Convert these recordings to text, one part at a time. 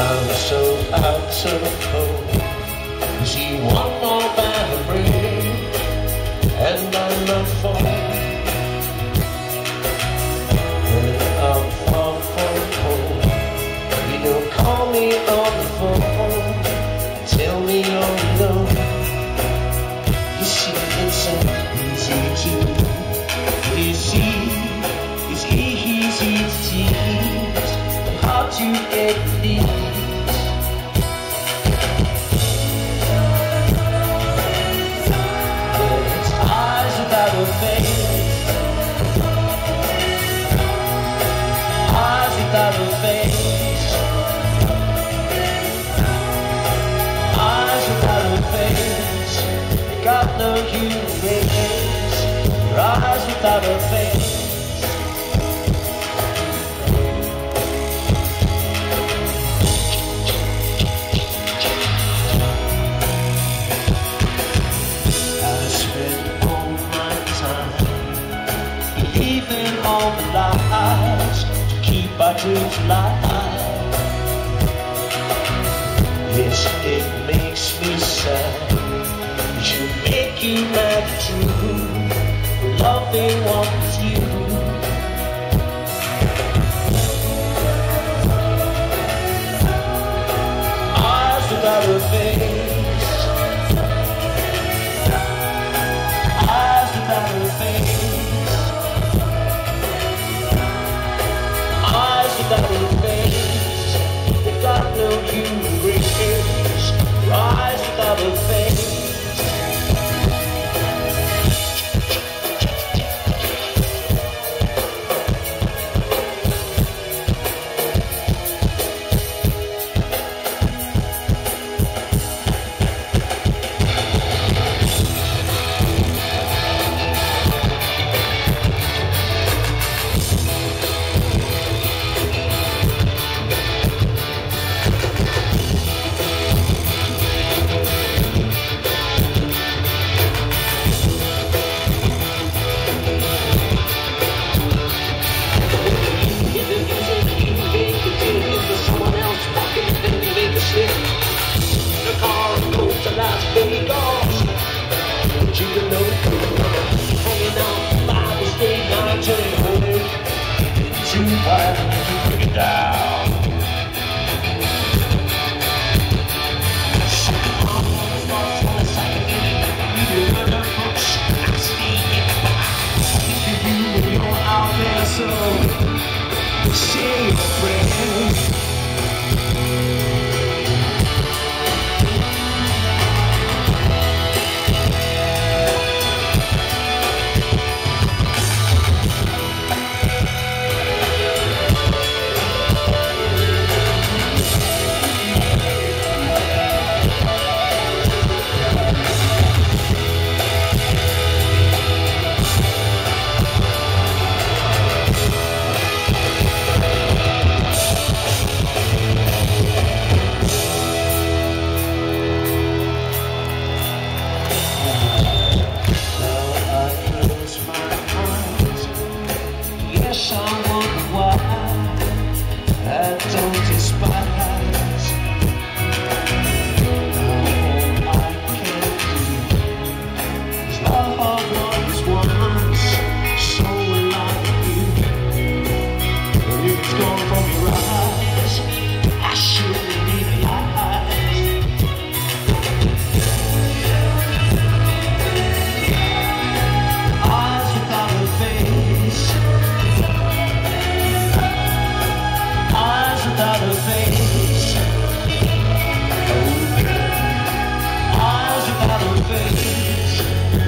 I'm so out, so cold. She want more than a breath, and I'm not for. I'm far from home. You don't call me on the phone. Tell me you're alone. You see, it's so easy to. You see, it's easy to to get eyes without a face. All my time believing all the lies to keep our dreams alive. Yes, it makes me sad. It should make you mad too. Loving one So, say your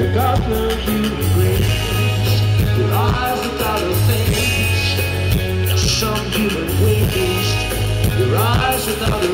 You human grace. Your eyes without a face. Some human waste. Your eyes without a.